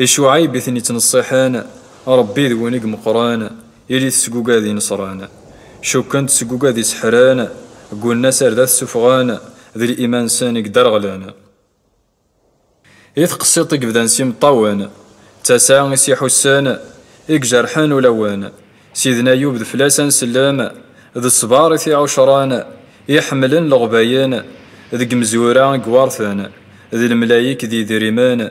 عيب ثني تنصحان ربي ذوينك مقران يلي تسقوقا ذي نصران شو كنت تسقوقا ذي سحران قلنا سار ذا السفغان ذي الإيمان سانك درغلان إذ قصيتك بدا نسيم طوان تسا يسي حسان إك جرحان ولوان سيدنا يوب ذي فلاسان سلام ذي الصبار في عشران يحملن لغبايان ذي مزورا قوارثان ذي الملايك ذي ذريمان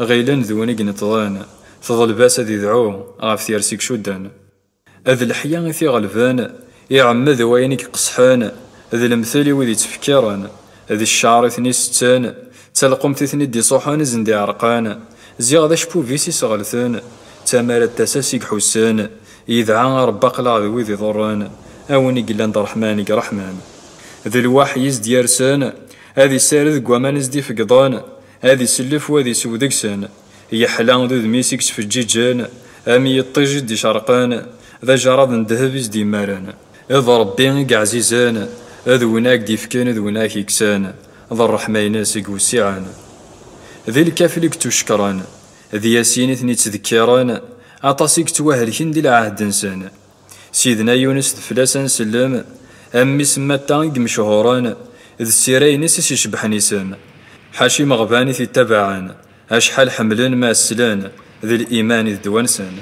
ذي غيلن ذوني قنطضان تظل باس ذي ذعو غاف ثيرسيك شودان. أذ الحياة في غلفان يعمد وينك قصحان. ذي المثالي وذي تفكيران. ذي الشعر ثني ستان. تلقم ثني دي صوحان زندي عرقان. زيغ ذا شبو فيسي سغلثان تمار التساسيك حسان. يدعى ربا قلع ذوي ذي ضران. أوني هذي سلف وهذي سودكسان يحلا ذو ذميسك سفجيجان أمي يطيج دي شرقان. ذا جراد ندهب دي ماران. إذ ربي عزيزان ذوناك دي فكان ذوناك يكسان. ذا الرحمة يناسك وسعان ذي الكافلك تشكران. ذي ياسين ثني تذكران أطاسيك توهلكن دي العهد نسان سيدنا يونس فلاسان سلام أمي سمتا مشهوران ذ السيرين نسيس يشبح نسان. حاشي مغباني في التبعان أشحال حملان ما السلان ذي الإيمان ذ دوانسان.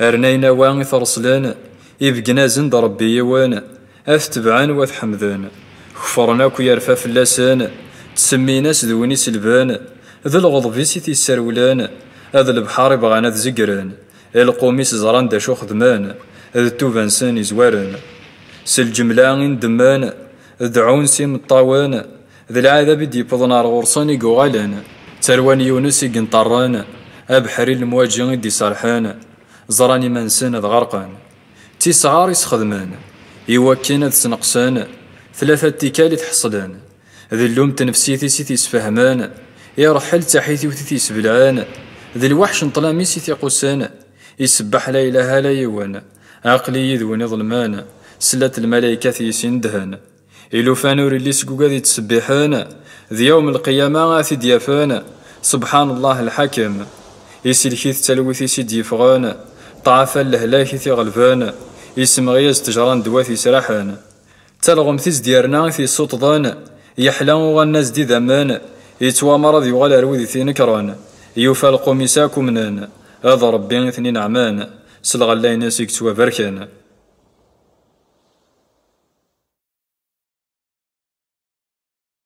أرنينا وان ثرسلان يبقنا زند ربي يوان أفتبعان وأث حمدان كفرنا كو يرفا فلاسان تسمينا سدوني سلبان. ذا الغضب سيتي السرولان هذا البحار بغانا ذ زقران. القوميس زران دا شو خدمان ذا التوفانسان يزواران سلجملا دمان دعون سيم الطاوان ذا العذاب دي بضنا غرصاني قوغالان تروان يونس يقنطران. أبحري المواجهين دي صالحان زراني منسان ذ غرقان. تيسعار يسخدمان. يوكين ذ سنقسان ثلاثة تيكالي تحصلان ذي اللوم تنفسيتي سيتي سفهمان يرحل تحيثي وثيثي سبلان ذي الوحش نطلامي سيتي قسان يسبح لا إله لا يوان. عقلي يذوني ظلمان سلة الملائكة يسندهن إلو فانور اللي سقوقا ذي تسبحان ذي يوم القيامة غاثي ديافان سبحان الله الحكم يسلكيث تلوثي سيدي يفغان طعفا لهلاكي في غلفان يسم غيز تجران دواتي سراحان تلغم تيز ديارنا في سطضان يحلى وغناز دي ذمان يتوا مرض يغال روذي في نكران يوفى القوميساكو منان هذا ربي اثنين عمان سلغ الله يناسيك توا بركان